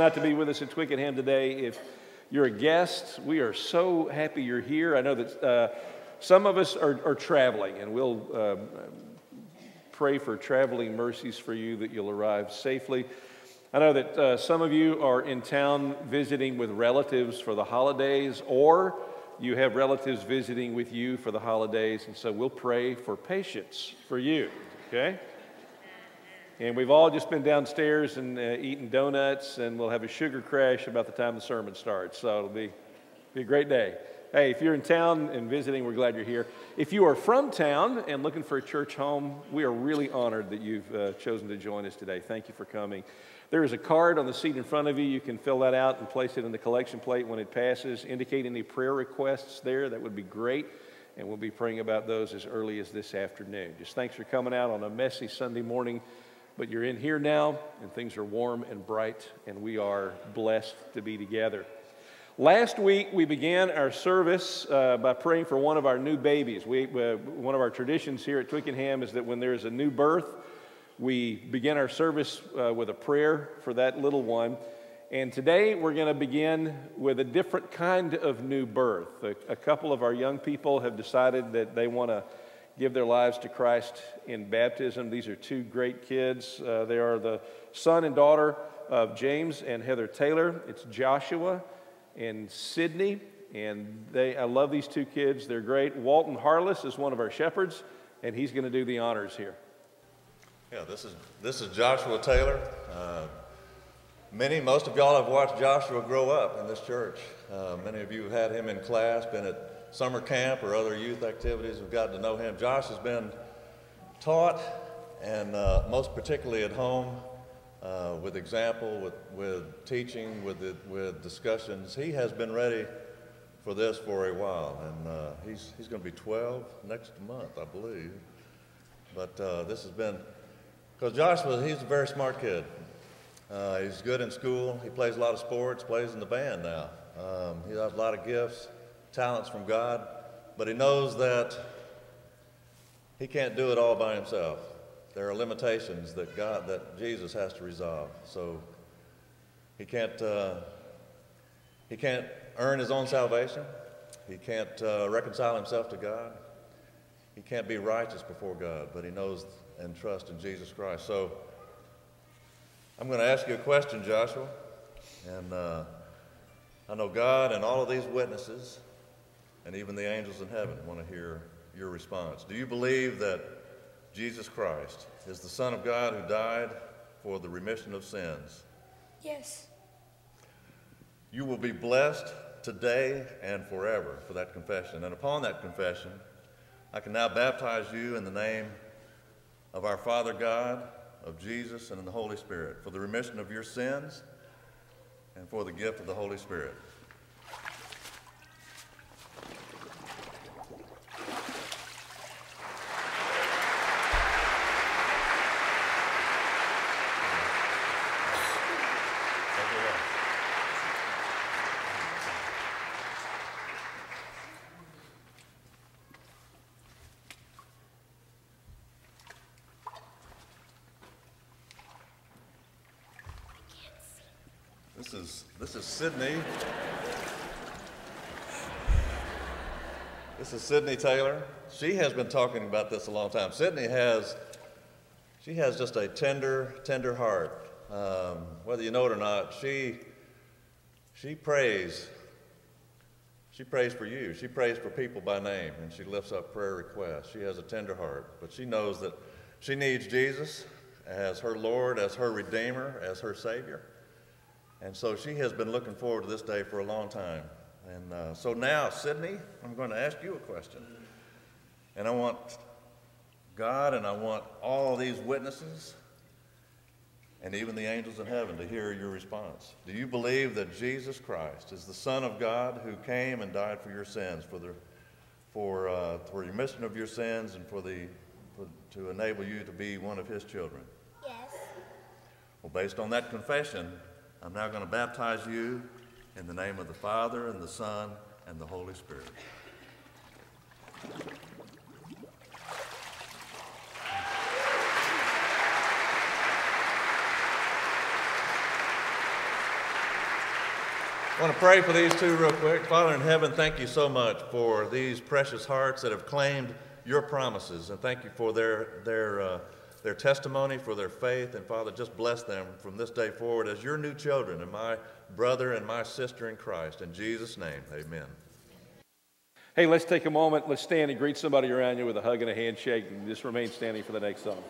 out to be with us at Twickenham today. If you're a guest, we are so happy you're here. I know that uh, some of us are, are traveling, and we'll uh, pray for traveling mercies for you that you'll arrive safely. I know that uh, some of you are in town visiting with relatives for the holidays, or you have relatives visiting with you for the holidays, and so we'll pray for patience for you, okay? And we've all just been downstairs and uh, eating donuts, and we'll have a sugar crash about the time the sermon starts. So it'll be, be a great day. Hey, if you're in town and visiting, we're glad you're here. If you are from town and looking for a church home, we are really honored that you've uh, chosen to join us today. Thank you for coming. There is a card on the seat in front of you. You can fill that out and place it in the collection plate when it passes. Indicate any prayer requests there. That would be great. And we'll be praying about those as early as this afternoon. Just thanks for coming out on a messy Sunday morning. But you're in here now, and things are warm and bright, and we are blessed to be together. Last week, we began our service uh, by praying for one of our new babies. We, uh, one of our traditions here at Twickenham is that when there's a new birth, we begin our service uh, with a prayer for that little one. And today, we're going to begin with a different kind of new birth. A, a couple of our young people have decided that they want to give their lives to Christ in baptism. These are two great kids. Uh, they are the son and daughter of James and Heather Taylor. It's Joshua and Sydney. And they, I love these two kids. They're great. Walton Harless is one of our shepherds, and he's going to do the honors here. Yeah, this is, this is Joshua Taylor. Uh, many, most of y'all have watched Joshua grow up in this church. Uh, many of you have had him in class, been at summer camp or other youth activities we've gotten to know him. Josh has been taught, and uh, most particularly at home, uh, with example, with, with teaching, with, the, with discussions. He has been ready for this for a while, and uh, he's, he's going to be 12 next month, I believe. But uh, this has been, because Josh was, he's a very smart kid. Uh, he's good in school. He plays a lot of sports, plays in the band now. Um, he has a lot of gifts talents from God, but he knows that he can't do it all by himself. There are limitations that God, that Jesus has to resolve. So he can't, uh, he can't earn his own salvation. He can't uh, reconcile himself to God. He can't be righteous before God, but he knows and trusts in Jesus Christ. So I'm going to ask you a question, Joshua. And uh, I know God and all of these witnesses and even the angels in heaven want to hear your response. Do you believe that Jesus Christ is the Son of God who died for the remission of sins? Yes. You will be blessed today and forever for that confession. And upon that confession, I can now baptize you in the name of our Father God, of Jesus, and in the Holy Spirit for the remission of your sins and for the gift of the Holy Spirit. This is Sydney. This is Sydney Taylor. She has been talking about this a long time. Sydney has she has just a tender, tender heart. Um, whether you know it or not, she she prays. She prays for you. She prays for people by name, and she lifts up prayer requests. She has a tender heart, but she knows that she needs Jesus as her Lord, as her Redeemer, as her Savior. And so she has been looking forward to this day for a long time. And uh, so now, Sydney, I'm going to ask you a question. And I want God and I want all these witnesses and even the angels in heaven to hear your response. Do you believe that Jesus Christ is the Son of God who came and died for your sins, for the for uh, for remission of your sins, and for the for, to enable you to be one of His children? Yes. Well, based on that confession, I'm now going to baptize you in the name of the Father and the Son and the Holy Spirit. I want to pray for these two real quick. Father in heaven, thank you so much for these precious hearts that have claimed your promises, and thank you for their their uh, their testimony, for their faith, and Father, just bless them from this day forward as your new children and my brother and my sister in Christ. In Jesus' name, Amen. Hey, let's take a moment. Let's stand and greet somebody around you with a hug and a handshake, and just remain standing for the next song.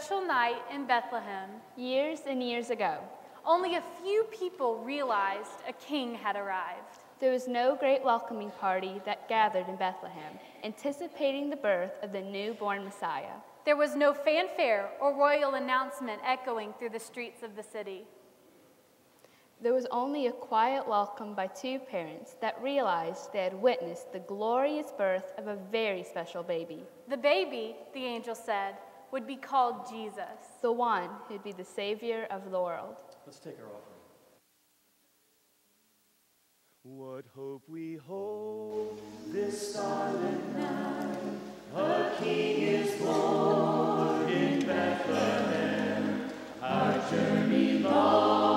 Special night in Bethlehem, Years and years ago, only a few people realized a king had arrived. there was no great welcoming party that gathered in Bethlehem, anticipating the birth of the newborn Messiah. There was no fanfare or royal announcement echoing through the streets of the city. There was only a quiet welcome by two parents that realized they had witnessed the glorious birth of a very special baby, The baby, the angel said, would be called Jesus. the one who'd be the Savior of the world. Let's take our offering. What hope we hold this silent night. A king is born in Bethlehem. Our journey long,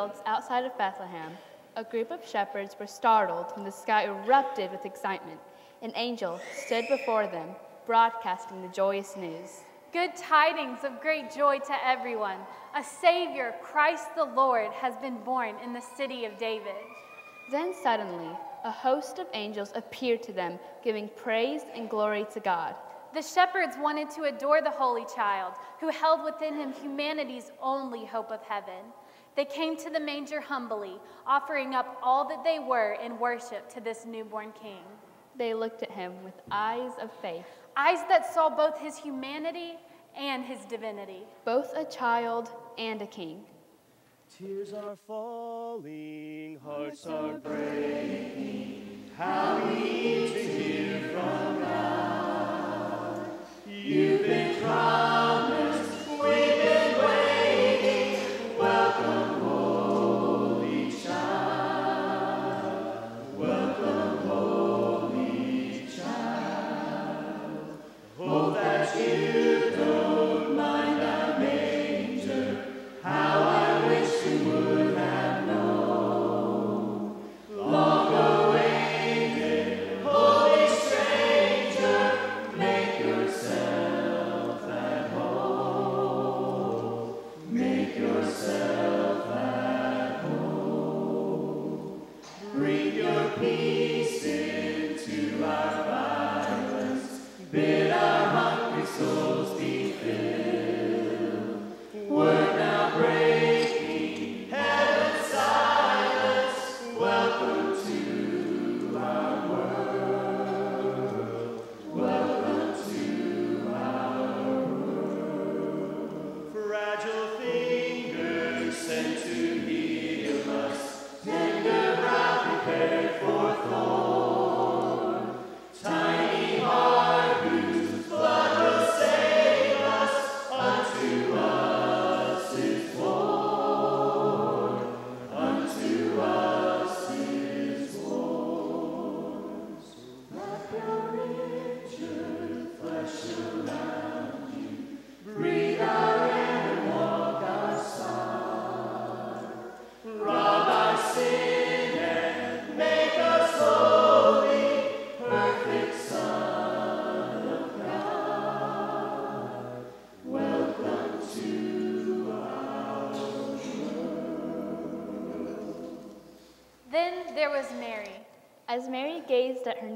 fields outside of Bethlehem, a group of shepherds were startled when the sky erupted with excitement. An angel stood before them, broadcasting the joyous news. Good tidings of great joy to everyone. A Savior, Christ the Lord, has been born in the city of David. Then suddenly, a host of angels appeared to them, giving praise and glory to God. The shepherds wanted to adore the Holy Child, who held within him humanity's only hope of heaven. They came to the manger humbly, offering up all that they were in worship to this newborn King. They looked at him with eyes of faith, Eyes that saw both his humanity and his divinity. both a child and a king. Tears are falling, hearts are breaking. How we need to hear from God. You've been promised,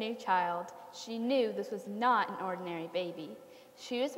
new child, she knew this was not an ordinary baby. She was,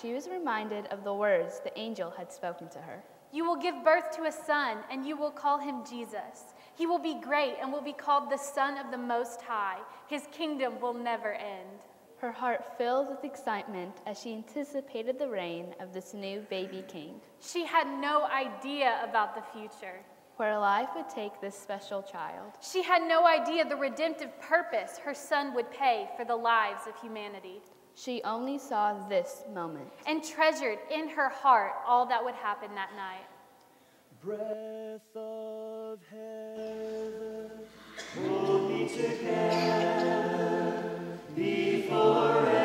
she was reminded of the words the angel had spoken to her. You will give birth to a son, and you will call him Jesus. He will be great and will be called the Son of the Most High. His kingdom will never end. Her heart filled with excitement as she anticipated the reign of this new baby king, She had no idea about the future. Where life would take this special child. She had no idea the redemptive purpose her son would pay for the lives of humanity, She only saw this moment. and treasured in her heart all that would happen that night. Breath of heaven, hold me together, be forever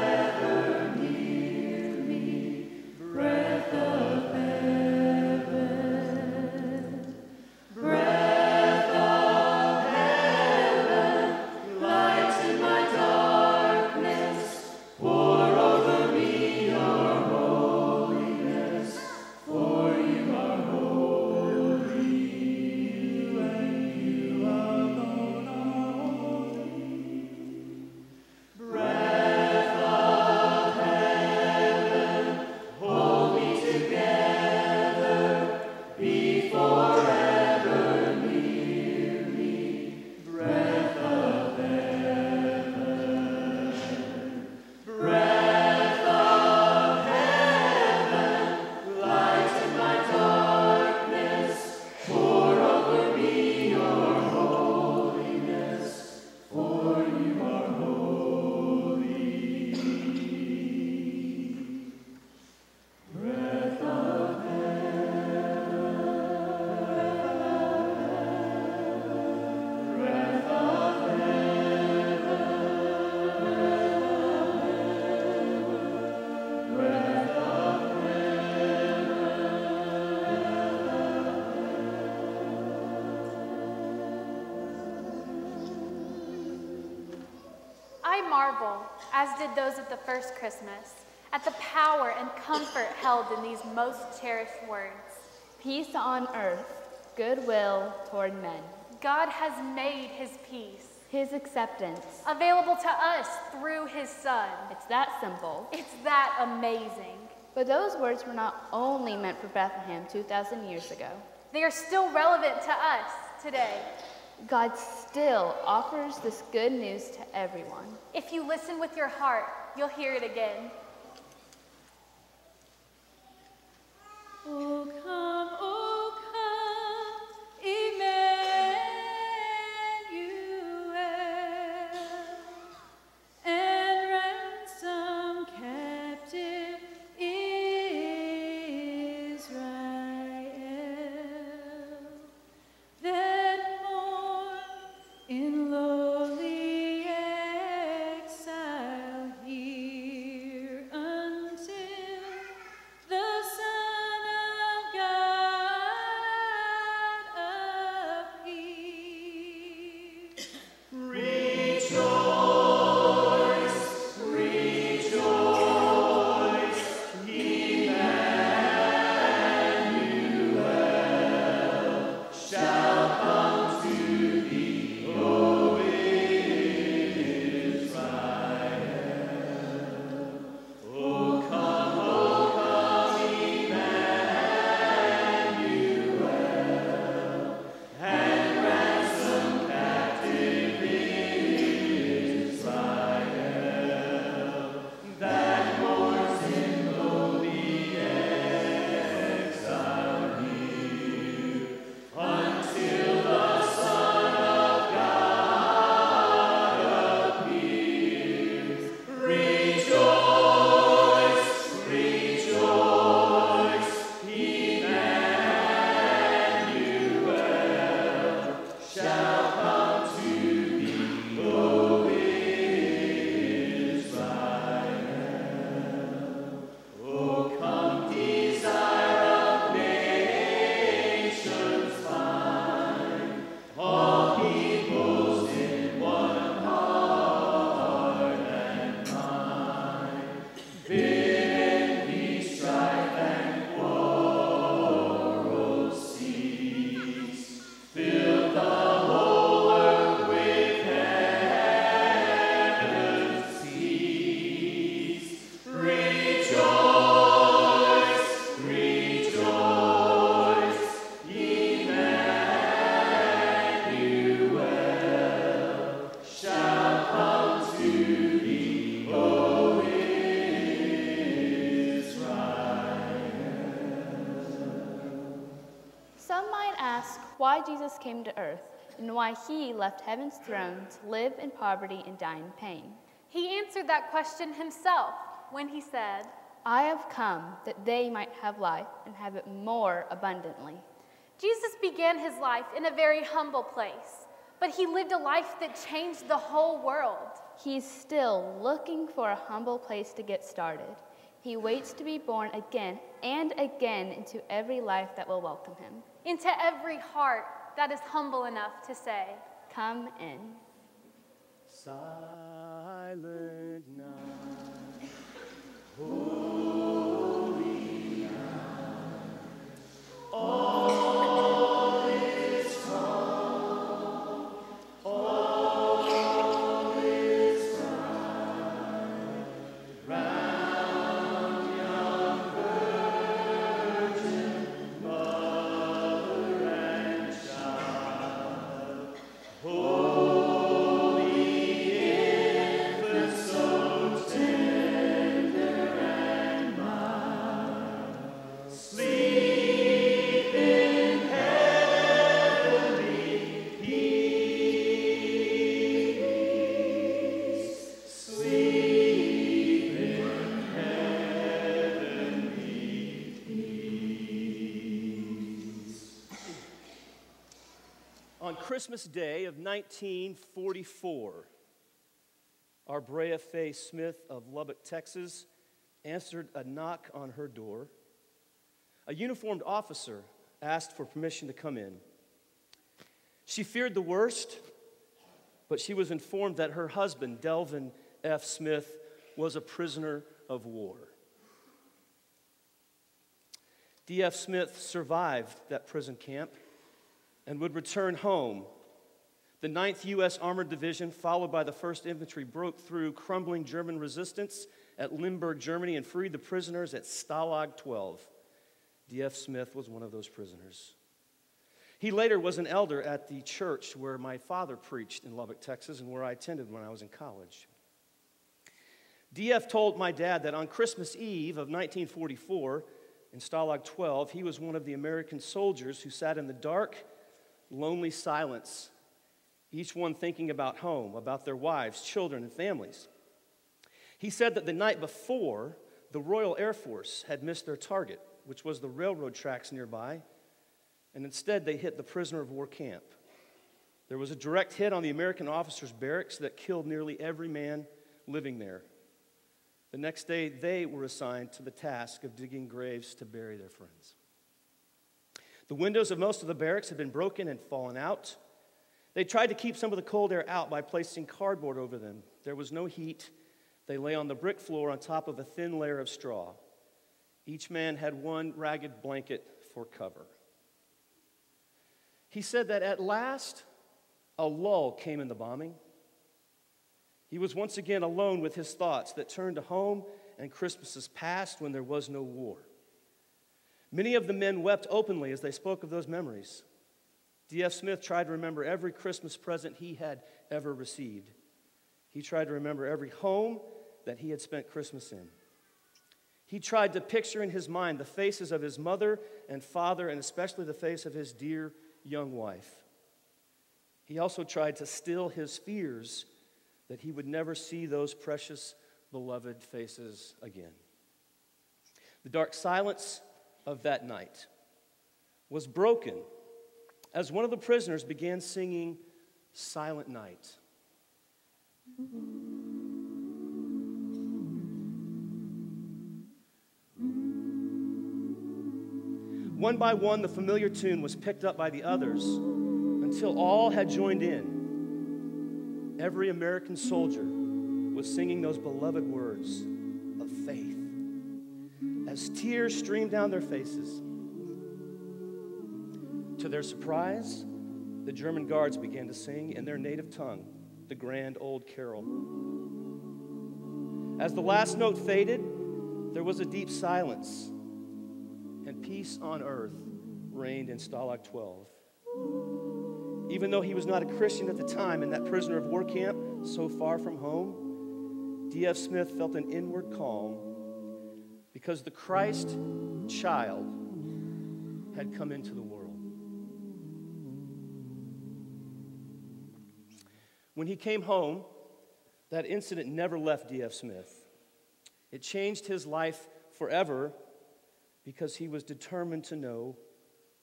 marvel, as did those at the first Christmas, at the power and comfort held in these most cherished words. Peace on earth, goodwill toward men. God has made his peace His acceptance. available to us through his Son. It's that simple. It's that amazing. But those words were not only meant for Bethlehem 2,000 years ago. They are still relevant to us today. God still offers this good news to everyone. If you listen with your heart, you'll hear it again. O come, why he left heaven's throne to live in poverty and die in pain. He answered that question himself when he said, I have come that they might have life and have it more abundantly. Jesus began his life in a very humble place, but he lived a life that changed the whole world. He's still looking for a humble place to get started. He waits to be born again and again into every life that will welcome him. Into every heart that is humble enough to say, Come in. Silent night. Christmas Day of 1944, our Brea Faye Smith of Lubbock, Texas, answered a knock on her door. A uniformed officer asked for permission to come in. She feared the worst, but she was informed that her husband, Delvin F. Smith, was a prisoner of war. D.F. Smith survived that prison camp and would return home. The 9th U.S. Armored Division, followed by the 1st Infantry, broke through crumbling German resistance at Limburg, Germany, and freed the prisoners at Stalag 12. D.F. Smith was one of those prisoners. He later was an elder at the church where my father preached in Lubbock, Texas, and where I attended when I was in college. D.F. told my dad that on Christmas Eve of 1944, in Stalag 12, he was one of the American soldiers who sat in the dark, lonely silence, each one thinking about home, about their wives, children, and families. He said that the night before, the Royal Air Force had missed their target, which was the railroad tracks nearby, and instead they hit the prisoner of war camp. There was a direct hit on the American officers' barracks that killed nearly every man living there. The next day, they were assigned to the task of digging graves to bury their friends. The windows of most of the barracks had been broken and fallen out. They tried to keep some of the cold air out by placing cardboard over them. There was no heat. They lay on the brick floor on top of a thin layer of straw. Each man had one ragged blanket for cover. He said that at last, a lull came in the bombing. He was once again alone with his thoughts that turned to home and Christmases past when there was no war. Many of the men wept openly as they spoke of those memories. D.F. Smith tried to remember every Christmas present he had ever received. He tried to remember every home that he had spent Christmas in. He tried to picture in his mind the faces of his mother and father, and especially the face of his dear young wife. He also tried to still his fears that he would never see those precious, beloved faces again. The dark silence of that night was broken as one of the prisoners began singing Silent Night. One by one, the familiar tune was picked up by the others until all had joined in. Every American soldier was singing those beloved words as tears streamed down their faces. To their surprise, the German guards began to sing in their native tongue the grand old carol. As the last note faded, there was a deep silence, and peace on earth reigned in Stalag 12. Even though he was not a Christian at the time in that prisoner of war camp so far from home, D.F. Smith felt an inward calm because the Christ child had come into the world. When he came home, that incident never left D.F. Smith. It changed his life forever because he was determined to know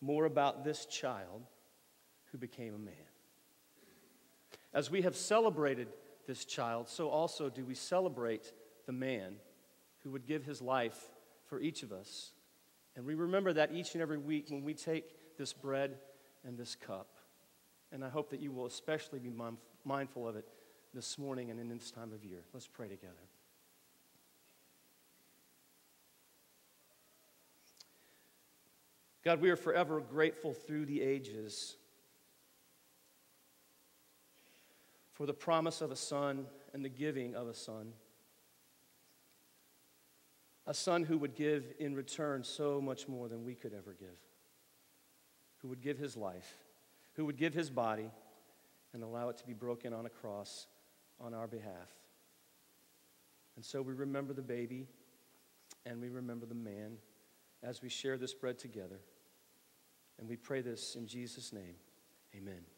more about this child who became a man. As we have celebrated this child, so also do we celebrate the man who would give his life for each of us. And we remember that each and every week when we take this bread and this cup. And I hope that you will especially be mindful of it this morning and in this time of year. Let's pray together. God, we are forever grateful through the ages for the promise of a son and the giving of a son. A son who would give in return so much more than we could ever give, who would give his life, who would give his body and allow it to be broken on a cross on our behalf. And so we remember the baby and we remember the man as we share this bread together. And we pray this in Jesus' name. Amen.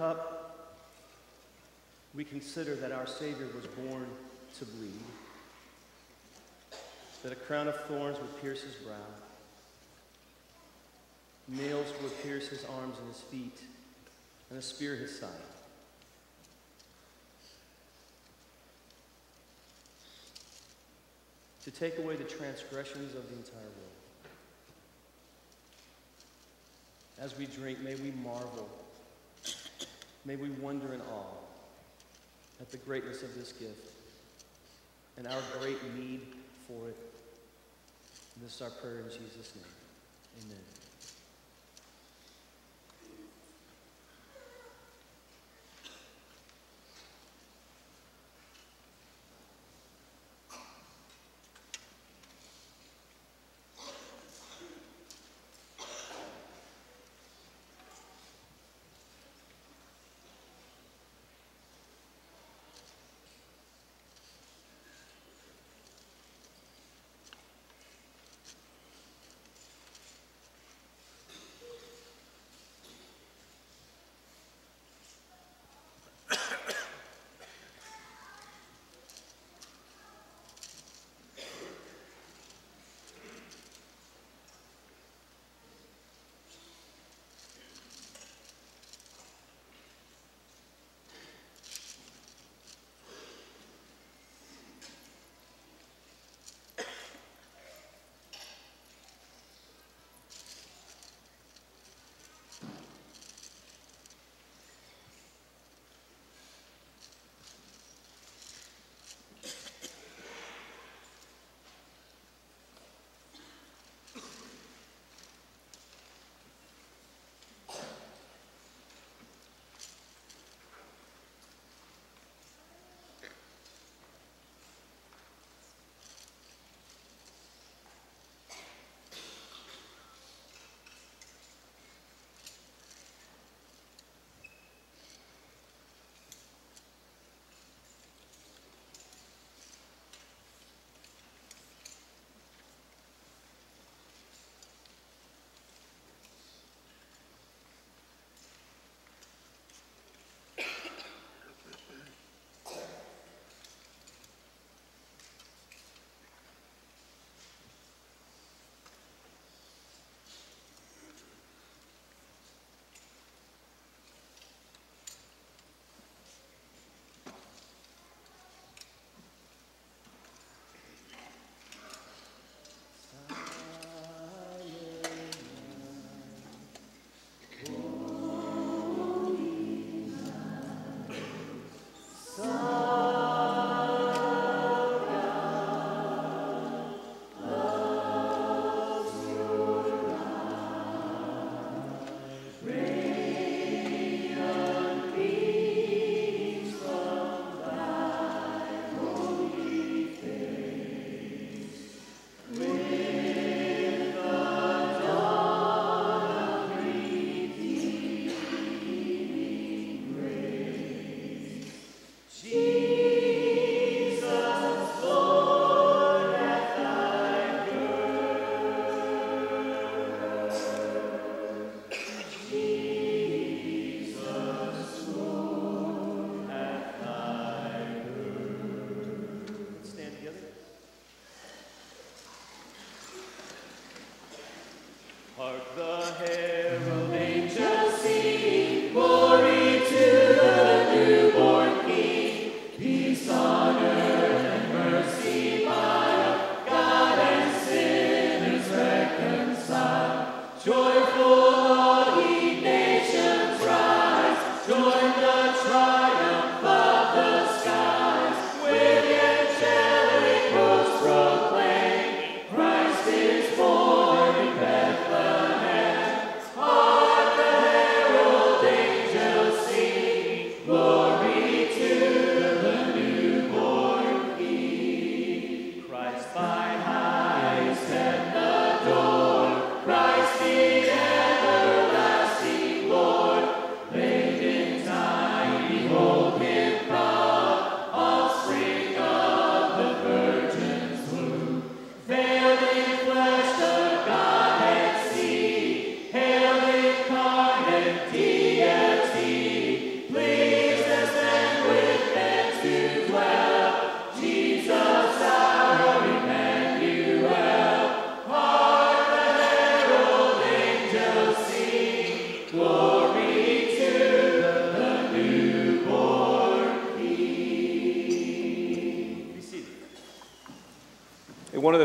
cup, we consider that our Savior was born to bleed, that a crown of thorns would pierce his brow, nails would pierce his arms and his feet, and a spear his side. To take away the transgressions of the entire world. As we drink, may we marvel may we wonder in awe at the greatness of this gift and our great need for it. And this is our prayer in Jesus' name. Amen.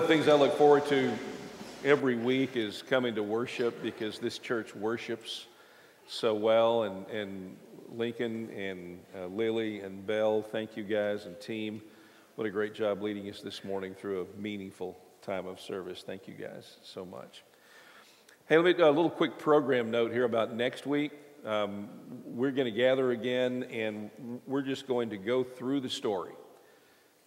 Things I look forward to every week is coming to worship because this church worships so well. And, and Lincoln and uh, Lily and Bell, thank you guys and team. What a great job leading us this morning through a meaningful time of service. Thank you guys so much. Hey, let me do a little quick program note here about next week. Um, we're going to gather again, and we're just going to go through the story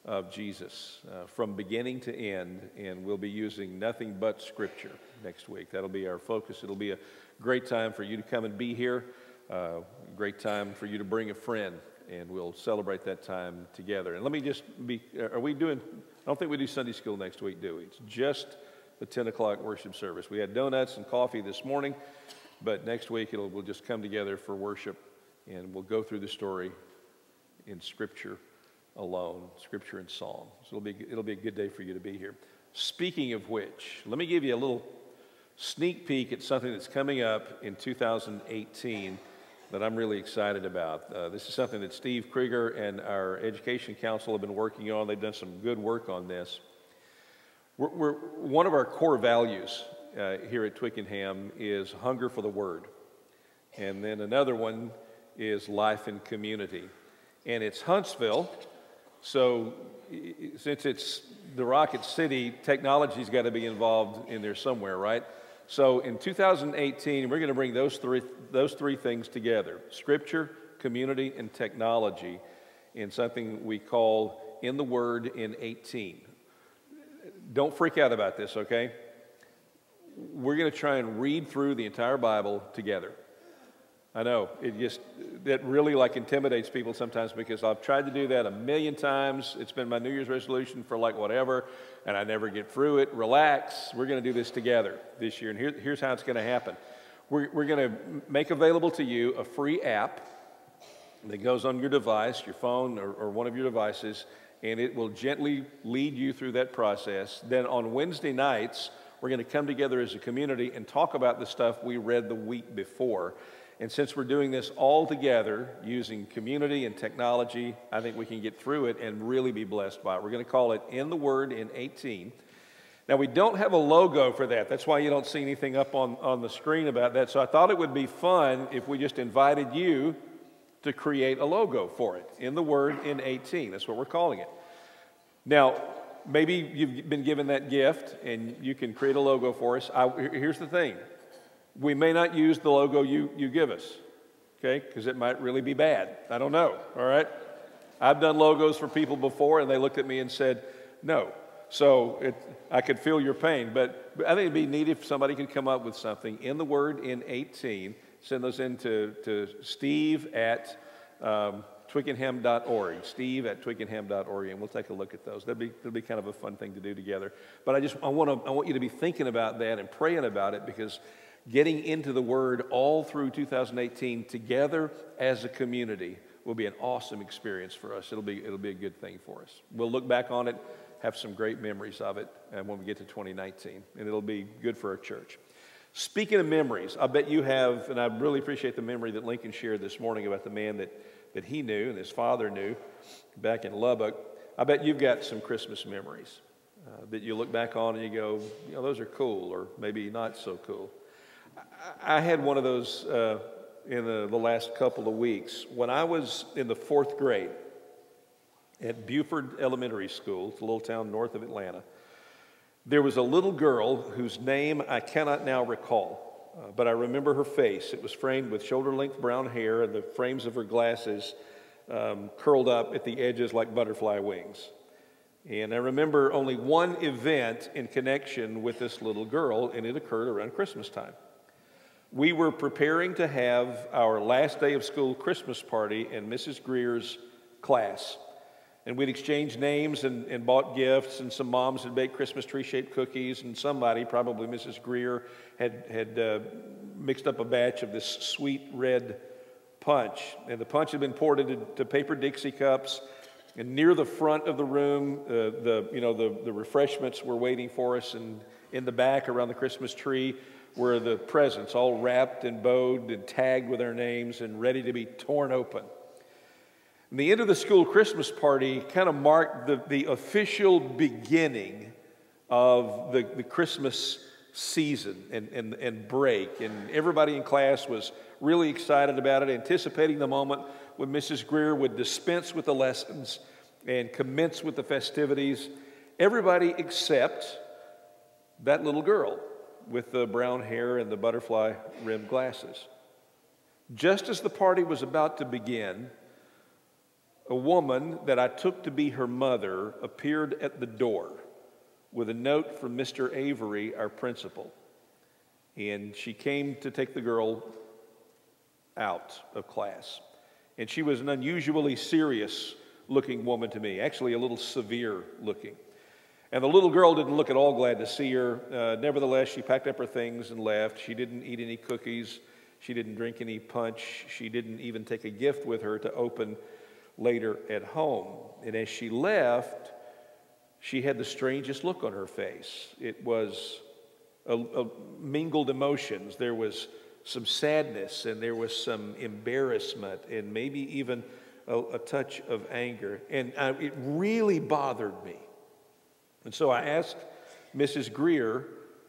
of Jesus uh, from beginning to end, and we'll be using nothing but Scripture next week. That'll be our focus. It'll be a great time for you to come and be here. Uh, great time for you to bring a friend, and we'll celebrate that time together. And let me just be: Are we doing? I don't think we do Sunday school next week, do we? It's just the 10 o'clock worship service. We had donuts and coffee this morning, but next week we'll just come together for worship, and we'll go through the story in Scripture alone, scripture and song. So it'll be, it'll be a good day for you to be here. Speaking of which, let me give you a little sneak peek at something that's coming up in 2018 that I'm really excited about. Uh, this is something that Steve Krieger and our Education Council have been working on. They've done some good work on this. We're, we're one of our core values uh, here at Twickenham is hunger for the Word. And then another one is life in community. And it's Huntsville, so, since it's the Rocket City, technology's got to be involved in there somewhere, right? So, in 2018, we're going to bring those three, those three things together scripture, community, and technology in something we call In the Word in 18. Don't freak out about this, okay? We're going to try and read through the entire Bible together. I know it just that really like intimidates people sometimes because I've tried to do that a million times. It's been my New Year's resolution for like whatever, and I never get through it. Relax. We're going to do this together this year, and here, here's how it's going to happen. We're, we're going to make available to you a free app that goes on your device, your phone, or, or one of your devices, and it will gently lead you through that process. Then on Wednesday nights, we're going to come together as a community and talk about the stuff we read the week before. And since we're doing this all together using community and technology, I think we can get through it and really be blessed by it. We're going to call it In the Word in 18. Now, we don't have a logo for that. That's why you don't see anything up on, on the screen about that. So I thought it would be fun if we just invited you to create a logo for it. In the Word in 18. That's what we're calling it. Now, maybe you've been given that gift and you can create a logo for us. I, here's the thing we may not use the logo you, you give us, okay? Because it might really be bad. I don't know, all right? I've done logos for people before and they looked at me and said, no. So it, I could feel your pain, but, I think it'd be neat if somebody could come up with something in the word in 18. Send those in to, to Steve at um, twickenham.org. Steve at twickenham.org, and we'll take a look at those. That'd be, that'd be kind of a fun thing to do together. But I just I want, to, I want you to be thinking about that and praying about it because getting into the Word all through 2018 together as a community will be an awesome experience for us. It'll be, it'll be a good thing for us. We'll look back on it, have some great memories of it and when we get to 2019, and it'll be good for our church. Speaking of memories, I bet you have, and I really appreciate the memory that Lincoln shared this morning about the man that, that he knew and his father knew back in Lubbock. I bet you've got some Christmas memories uh, that you look back on and you go, you know, those are cool, or maybe not so cool. I had one of those uh, in the, the, last couple of weeks. When I was in the fourth grade at Buford Elementary School, it's a little town north of Atlanta, there was a little girl whose name I cannot now recall, uh, but I remember her face. It was framed with shoulder length brown hair, and the frames of her glasses um, curled up at the edges like butterfly wings. And I remember only one event in connection with this little girl, and it occurred around Christmas time we were preparing to have our last day of school Christmas party in Mrs. Greer's class. And we'd exchanged names and, and bought gifts, and some moms had baked Christmas tree shaped cookies, and somebody, probably Mrs. Greer, had, had uh, mixed up a batch of this sweet red punch. And the punch had been poured into paper Dixie cups. And near the front of the room, uh, the, you know, the, the refreshments were waiting for us, and in the back around the Christmas tree, were the presents, all wrapped and bowed and tagged with our names and ready to be torn open. And the end of the school Christmas party kind of marked the, the official beginning of the, the Christmas season and, and, and break. And everybody in class was really excited about it, anticipating the moment when Mrs. Greer would dispense with the lessons and commence with the festivities. Everybody except that little girl with the brown hair and the butterfly rimmed glasses. Just as the party was about to begin, a woman that I took to be her mother appeared at the door with a note from Mr. Avery, our principal. And she came to take the girl out of class. And she was an unusually serious looking woman to me, actually, a little severe looking. And the little girl didn't look at all glad to see her. Uh, nevertheless, she packed up her things and left. She didn't eat any cookies. She didn't drink any punch. She didn't even take a gift with her to open later at home. And as she left, she had the strangest look on her face. It was a, a mingled emotions. There was some sadness and there was some embarrassment and maybe even a, a touch of anger. And I, it really bothered me. And so I asked Mrs. Greer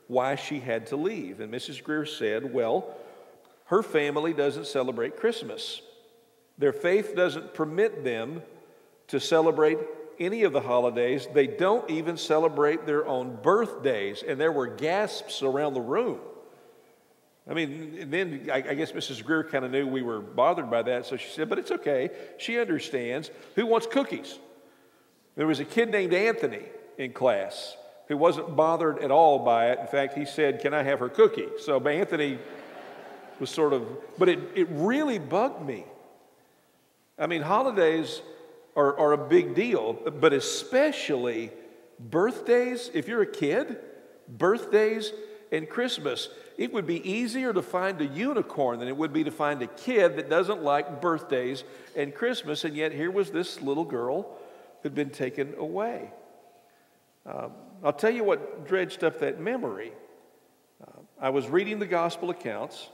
why she had to leave. And Mrs. Greer said, Well, her family doesn't celebrate Christmas. Their faith doesn't permit them to celebrate any of the holidays. They don't even celebrate their own birthdays. And there were gasps around the room. I mean, then I, guess Mrs. Greer kind of knew we were bothered by that, so she said, But it's okay. She understands. Who wants cookies? There was a kid named Anthony in class who wasn't bothered at all by it. In fact, he said, Can I have her cookie? So Anthony was sort of, but it, it really bugged me. I mean, holidays are, are a big deal, but especially birthdays. If you're a kid, birthdays and Christmas, it would be easier to find a unicorn than it would be to find a kid that doesn't like birthdays and Christmas. And yet, here was this little girl who'd been taken away. Um, I'll tell you what dredged up that memory. Uh, I was reading the gospel accounts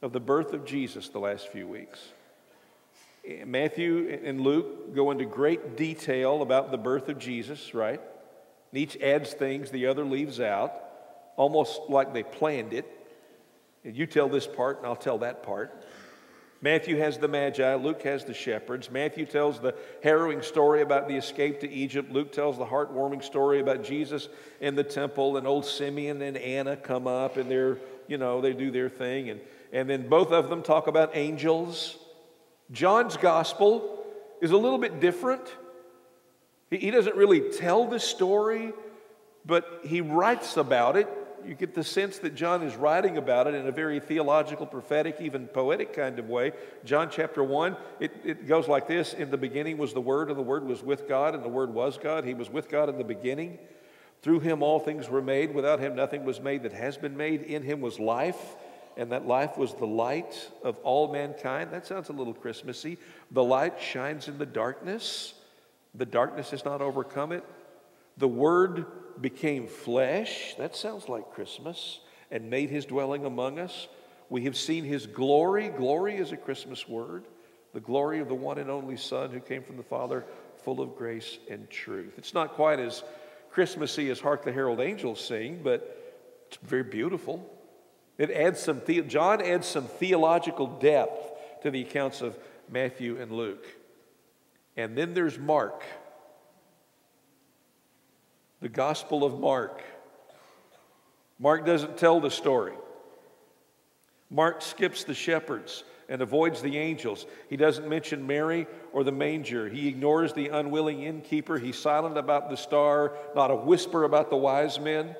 of the birth of Jesus the last few weeks. Matthew and Luke go into great detail about the birth of Jesus, right? And each adds things the other leaves out, almost like they planned it. And you tell this part, and I'll tell that part. Matthew has the Magi, Luke has the shepherds. Matthew tells the harrowing story about the escape to Egypt. Luke tells the heartwarming story about Jesus in the temple, and old Simeon and Anna come up and they're, you know, they do their thing. And, and then both of them talk about angels. John's gospel is a little bit different. He, he doesn't really tell the story, but he writes about it you get the sense that John is writing about it in a very theological, prophetic, even poetic kind of way. John chapter 1, it, it goes like this In the beginning was the Word, and the Word was with God, and the Word was God. He was with God in the beginning. Through him all things were made. Without him nothing was made that has been made. In him was life, and that life was the light of all mankind. That sounds a little Christmassy. The light shines in the darkness, the darkness has not overcome it. The Word became flesh, that sounds like Christmas, and made his dwelling among us. We have seen his glory. Glory is a Christmas word. The glory of the one and only Son who came from the Father, full of grace and truth. It's not quite as Christmassy as Hark the Herald Angels Sing, but it's very beautiful. It adds some, the- John adds some theological depth to the accounts of Matthew and Luke. And then there's Mark the Gospel of Mark. Mark doesn't tell the story. Mark skips the shepherds and avoids the angels. He doesn't mention Mary or the manger. He ignores the unwilling innkeeper. He's silent about the star, not a whisper about the wise men.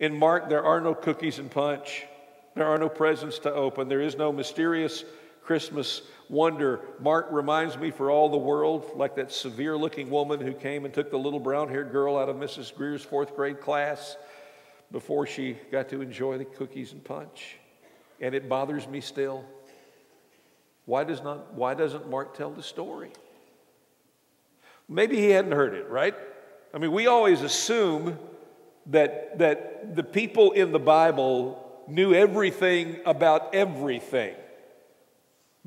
In Mark, there are no cookies and punch. There are no presents to open. There is no mysterious Christmas wonder. Mark reminds me for all the world, like that severe looking woman who came and took the little brown haired girl out of Mrs. Greer's fourth grade class before she got to enjoy the cookies and punch. And it bothers me still. Why, does not, why doesn't Mark tell the story? Maybe he hadn't heard it, right? I mean, we always assume that, that the people in the Bible knew everything about everything.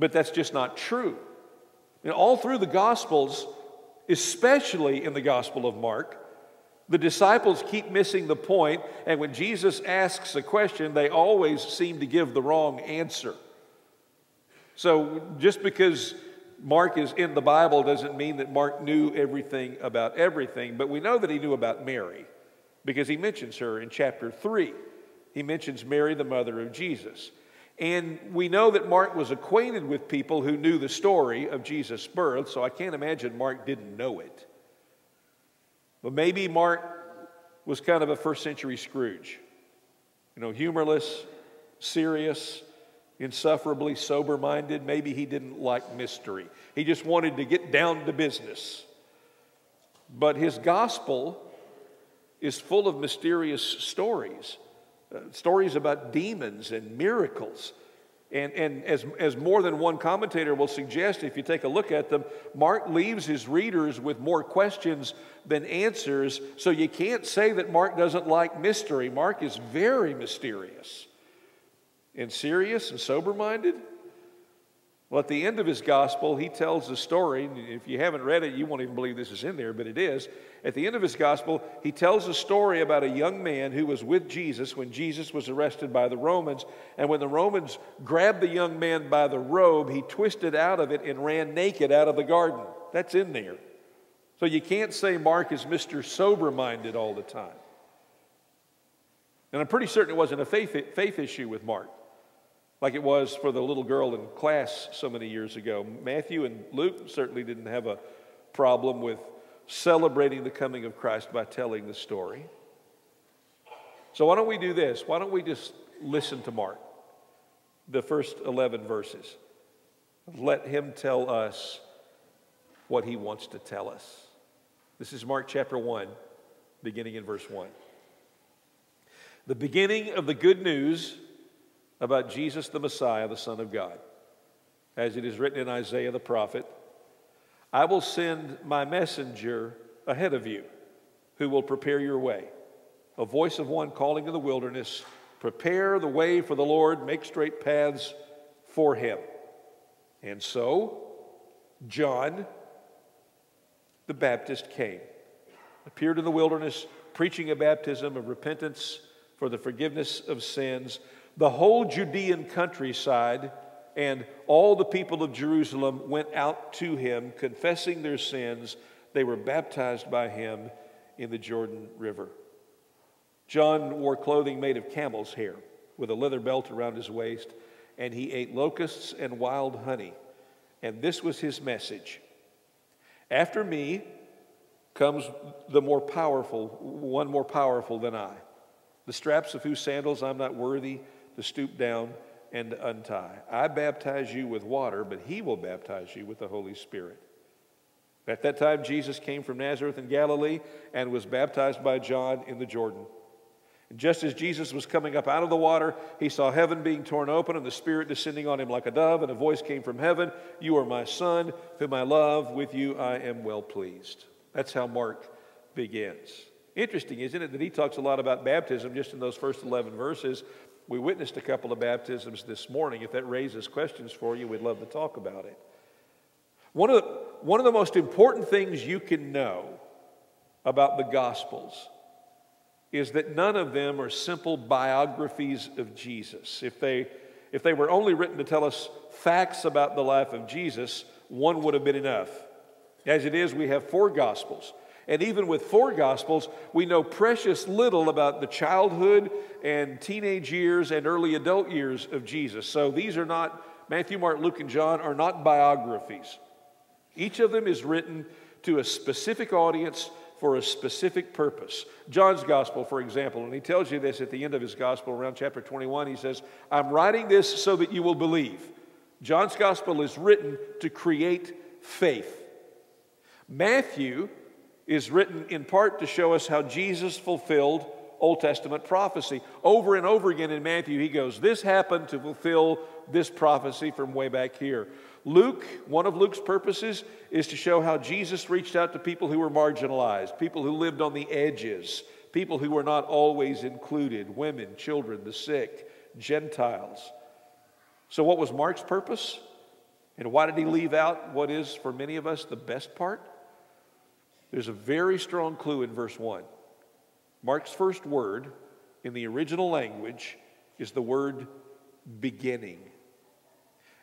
But that's just not true. You know, all through the Gospels, especially in the Gospel of Mark, The disciples keep missing the point, and when Jesus asks a question, they always seem to give the wrong answer. So just because Mark is in the Bible doesn't mean that Mark knew everything about everything, but we know that he knew about Mary because he mentions her in chapter 3. He mentions Mary, the mother of Jesus. And we know that Mark was acquainted with people who knew the story of Jesus' birth, so I can't imagine Mark didn't know it. But maybe Mark was kind of a first century Scrooge. You know, humorless, serious, insufferably sober minded. Maybe he didn't like mystery. He just wanted to get down to business. But his gospel is full of mysterious stories stories about demons and miracles. And, and as, as more than one commentator will suggest, if you take a look at them, Mark leaves his readers with more questions than answers. So you can't say that Mark doesn't like mystery. Mark is very mysterious and serious and sober minded. Well, at the end of his gospel, he tells the story. If you haven't read it, you won't even believe this is in there, but it is. At the end of his gospel, he tells a story about a young man who was with Jesus when Jesus was arrested by the Romans. And when the Romans grabbed the young man by the robe, he twisted out of it and ran naked out of the garden. That's in there. So you can't say Mark is Mr. Sober minded all the time. And I'm pretty certain it wasn't a faith, faith issue with Mark like it was for the little girl in class so many years ago. Matthew and Luke certainly didn't have a problem with celebrating the coming of Christ by telling the story. So, why don't we do this? Why don't we just listen to Mark, the first 11 verses? Let him tell us what he wants to tell us. This is Mark chapter 1, beginning in verse 1. The beginning of the good news about Jesus the Messiah, the Son of God. As it is written in Isaiah the prophet, I will send my messenger ahead of you who will prepare your way. A voice of one calling in the wilderness, prepare the way for the Lord, make straight paths for him. And so, John the Baptist came, appeared in the wilderness, preaching a baptism of repentance for the forgiveness of sins the whole Judean countryside and all the people of Jerusalem went out to him, confessing their sins. They were baptized by him in the Jordan River. John wore clothing made of camel's hair with a leather belt around his waist, and he ate locusts and wild honey. And this was his message After me comes the more powerful, one more powerful than I, the straps of whose sandals I'm not worthy to stoop down and to untie. I baptize you with water, but he will baptize you with the Holy Spirit. At that time, Jesus came from Nazareth in Galilee and was baptized by John in the Jordan. And just as Jesus was coming up out of the water, he saw heaven being torn open and the Spirit descending on him like a dove, and a voice came from heaven You are my Son, whom I love. With you I am well pleased. That's how Mark begins. Interesting, isn't it, that he talks a lot about baptism just in those first 11 verses, we witnessed a couple of baptisms this morning. If that raises questions for you, we'd love to talk about it. One of the, one of the most important things you can know about the Gospels is that none of them are simple biographies of Jesus. If they, if they were only written to tell us facts about the life of Jesus, one would have been enough. As it is, we have four Gospels. And even with four Gospels, we know precious little about the childhood and teenage years and early adult years of Jesus. So these are not, Matthew, Mark, Luke, and John are not biographies. Each of them is written to a specific audience for a specific purpose. John's gospel, for example, and he tells you this at the end of his gospel, around chapter 21, he says, I'm writing this so that you will believe. John's gospel is written to create faith. Matthew is written in part to show us how Jesus fulfilled Old Testament prophecy. Over and over again in Matthew, he goes, This happened to fulfill this prophecy from way back here. Luke, one of Luke's purposes is to show how Jesus reached out to people who were marginalized, people who lived on the edges, people who were not always included women, children, the sick, Gentiles. So, what was Mark's purpose? And why did he leave out what is, for many of us, the best part? There's a very strong clue in verse 1. Mark's first word in the original language is the word beginning.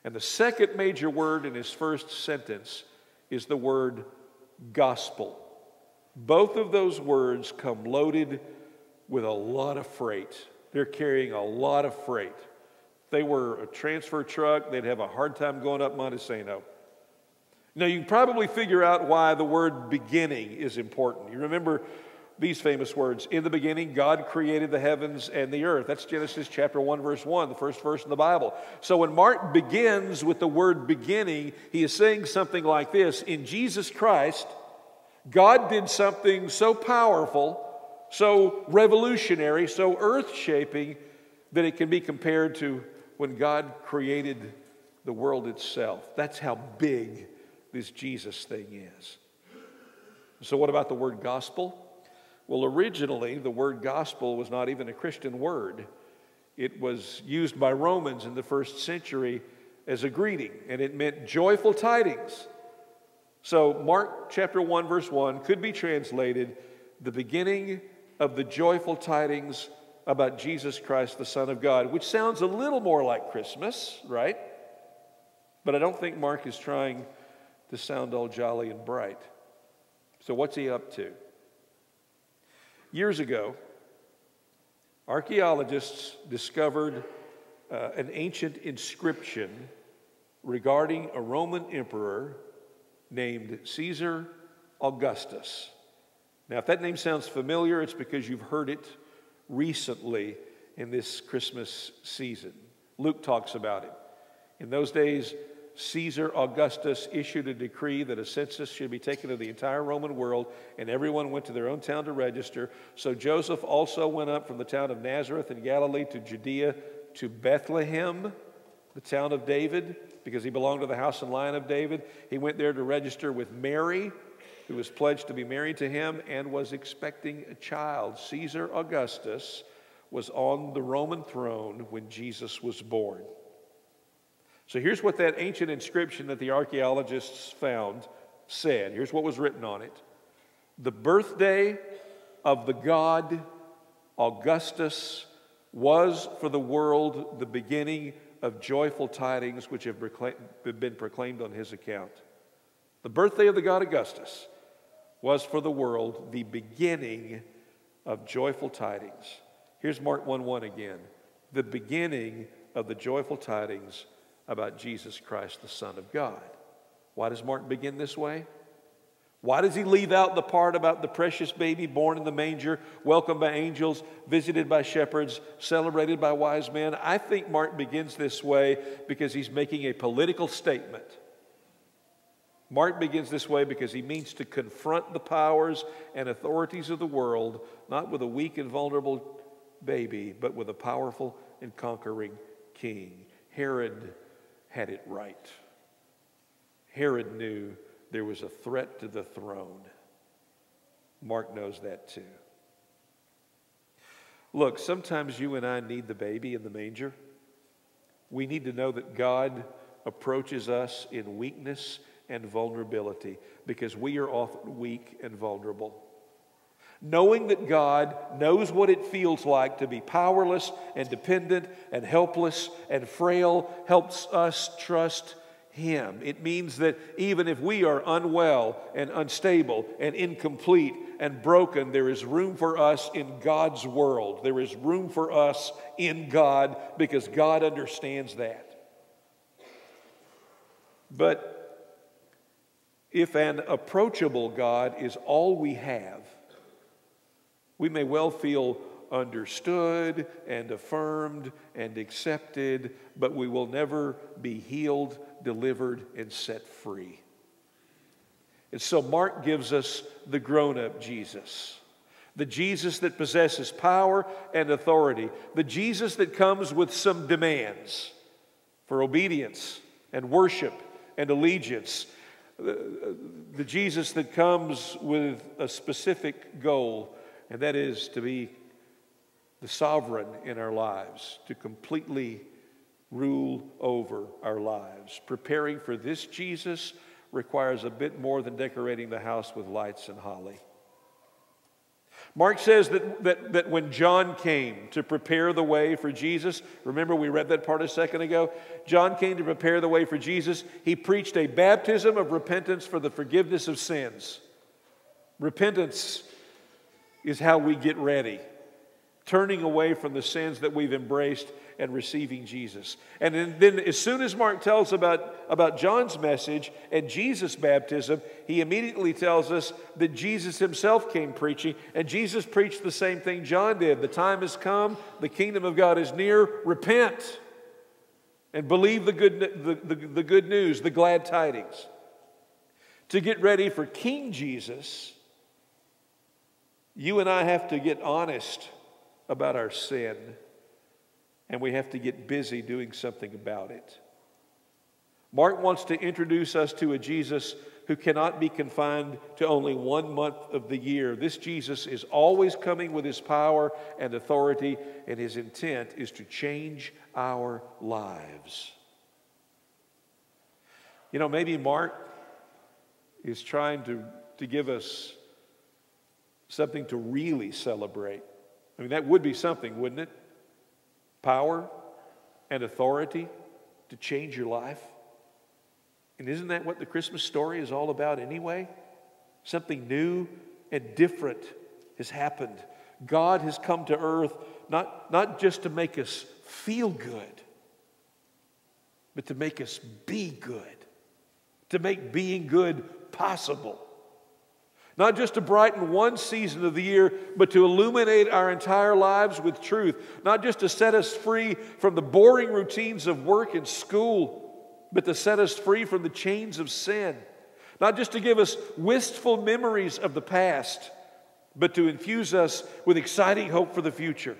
And the second major word in his first sentence is the word gospel. Both of those words come loaded with a lot of freight. They're carrying a lot of freight. If they were a transfer truck, they'd have a hard time going up Monte Sano. Now, you probably figure out why the word beginning is important. You remember these famous words In the beginning, God created the heavens and the earth. That's Genesis chapter 1, verse 1, the first verse in the Bible. So when Mark begins with the word beginning, he is saying something like this In Jesus Christ, God did something so powerful, so revolutionary, so earth shaping, that it can be compared to when God created the world itself. That's how big this Jesus thing is. So, what about the word gospel? Well, originally, the word gospel was not even a Christian word. It was used by Romans in the first century as a greeting, and it meant joyful tidings. So, Mark chapter 1, verse 1 could be translated the beginning of the joyful tidings about Jesus Christ, the Son of God, which sounds a little more like Christmas, right? But I don't think Mark is trying to sound all jolly and bright. So, what's he up to? Years ago, archaeologists discovered uh, an ancient inscription regarding a Roman emperor named Caesar Augustus. Now, if that name sounds familiar, it's because you've heard it recently in this Christmas season. Luke talks about it. In those days, Caesar Augustus issued a decree that a census should be taken of the entire Roman world, and everyone went to their own town to register. So Joseph also went up from the town of Nazareth in Galilee to Judea to Bethlehem, the town of David, because he belonged to the house and line of David. He went there to register with Mary, who was pledged to be married to him and was expecting a child. Caesar Augustus was on the Roman throne when Jesus was born. So here's what that ancient inscription that the archaeologists found said. Here's what was written on it The birthday of the god Augustus was for the world the beginning of joyful tidings which have been proclaimed on his account. The birthday of the god Augustus was for the world the beginning of joyful tidings. Here's Mark 1 1 again. The beginning of the joyful tidings about Jesus Christ, the Son of God. Why does Mark begin this way? Why does he leave out the part about the precious baby born in the manger, welcomed by angels, visited by shepherds, celebrated by wise men? I think Mark begins this way because he's making a political statement. Mark begins this way because he means to confront the powers and authorities of the world, not with a weak and vulnerable baby, but with a powerful and conquering king. Herod had it right. Herod knew there was a threat to the throne. Mark knows that too. Look, sometimes you and I need the baby in the manger. We need to know that God approaches us in weakness and vulnerability because we are often weak and vulnerable. Knowing that God knows what it feels like to be powerless and dependent and helpless and frail helps us trust Him. It means that even if we are unwell and unstable and incomplete and broken, there is room for us in God's world. There is room for us in God because God understands that. But if an approachable God is all we have, we may well feel understood and affirmed and accepted, but we will never be healed, delivered, and set free. And so Mark gives us the grown up Jesus, the Jesus that possesses power and authority, the Jesus that comes with some demands for obedience and worship and allegiance, the, the Jesus that comes with a specific goal and that is to be the sovereign in our lives, to completely rule over our lives. Preparing for this Jesus requires a bit more than decorating the house with lights and holly. Mark says that, that, that when John came to prepare the way for Jesus, remember we read that part a second ago? John came to prepare the way for Jesus. He preached a baptism of repentance for the forgiveness of sins. Repentance is how we get ready, turning away from the sins that we've embraced and receiving Jesus. And then, then, as soon as Mark tells about, about John's message and Jesus' baptism, he immediately tells us that Jesus himself came preaching, and Jesus preached the same thing John did. The time has come, the kingdom of God is near, repent and believe the good, the, the, the good news, the glad tidings. To get ready for King Jesus, you and I have to get honest about our sin and we have to get busy doing something about it. Mark wants to introduce us to a Jesus who cannot be confined to only one month of the year. This Jesus is always coming with his power and authority, and his intent is to change our lives. You know, maybe Mark is trying to, to give us something to really celebrate. I mean, that would be something, wouldn't it? power and authority to change your life. And isn't that what the Christmas story is all about anyway? Something new and different has happened. God has come to earth not, not just to make us feel good, but to make us be good, to make being good possible. Not just to brighten one season of the year, but to illuminate our entire lives with truth. Not just to set us free from the boring routines of work and school, but to set us free from the chains of sin. Not just to give us wistful memories of the past, but to infuse us with exciting hope for the future.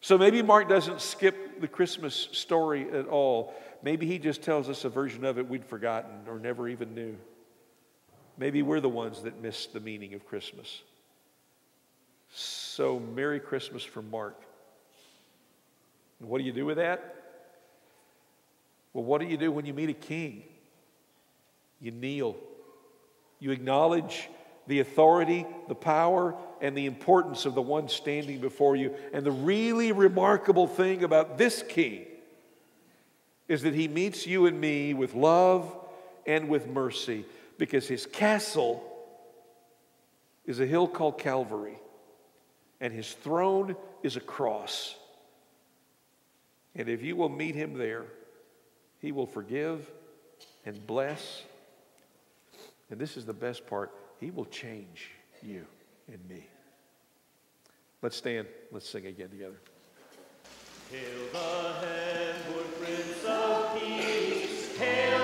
So maybe Mark doesn't skip the Christmas story at all. Maybe he just tells us a version of it we'd forgotten or never even knew. Maybe we're the ones that miss the meaning of Christmas. So, Merry Christmas from Mark. And what do you do with that? Well, what do you do when you meet a king? You kneel. You acknowledge the authority, the power, and the importance of the one standing before you. And the really remarkable thing about this king is that he meets you and me with love and with mercy because his castle is a hill called Calvary, and his throne is a cross. And if you will meet him there, he will forgive and bless. And this is the best part he will change you and me. Let's stand. Let's sing again together. Hail the heavenward Prince of Peace. Hail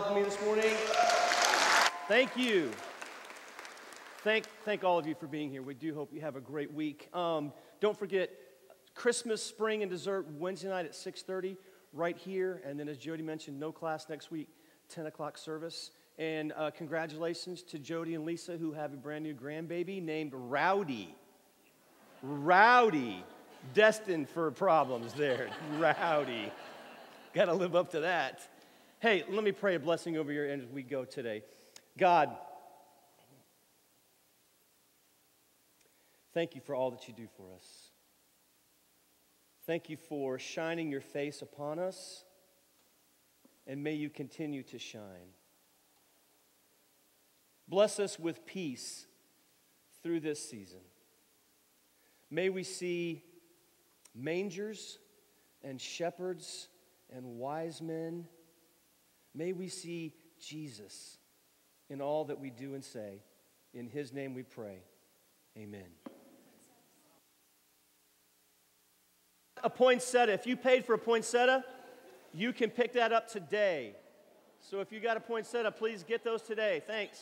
helping me this morning. Thank you. Thank, thank all of you for being here. We do hope you have a great week. Um, don't forget Christmas, spring, and dessert Wednesday night at 6:30 right here. And then, as Jody mentioned, no class next week, 10 o'clock service. And uh, congratulations to Jody and Lisa who have a brand new grandbaby named Rowdy. Rowdy, destined for problems there. Rowdy. Got to live up to that. Hey, let me pray a blessing over you as we go today. God, thank you for all that you do for us. Thank you for shining your face upon us, and may you continue to shine. Bless us with peace through this season. May we see mangers and shepherds and wise men. May we see Jesus in all that we do and say. In his name we pray. Amen. a poinsettia, if you paid for a poinsettia, you can pick that up today. So if you got a poinsettia, please get those today. Thanks.